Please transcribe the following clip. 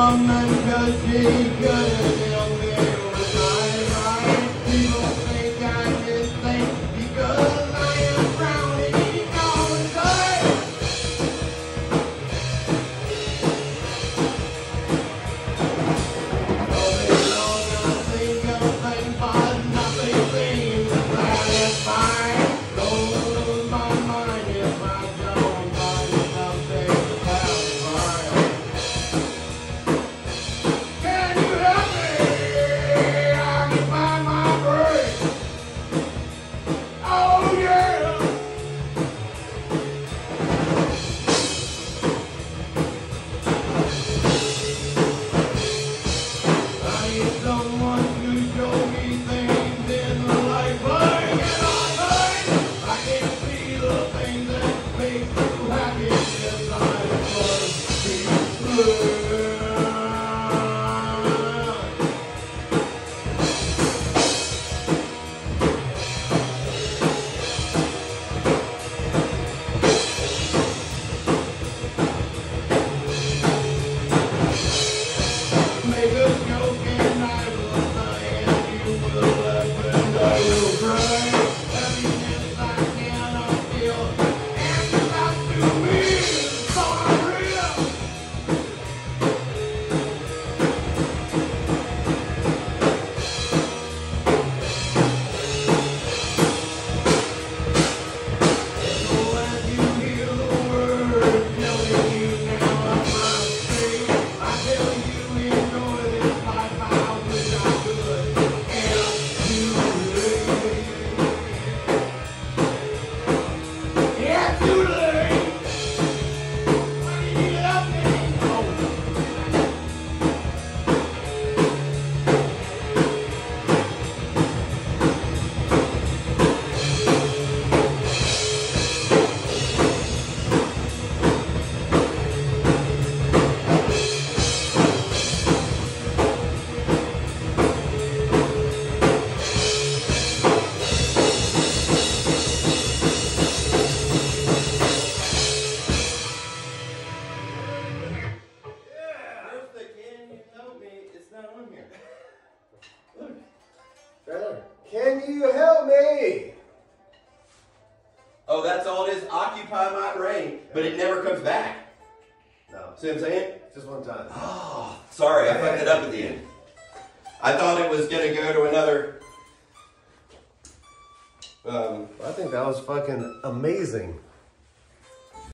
Aman ben gözü görürüm say Can you help me? Oh, that's all it is. Occupy my brain, but it never comes back. No. See what I'm saying? Just one time. Oh, sorry, I fucked it up at the end. I thought it was gonna go to another. Um, I think that was fucking amazing.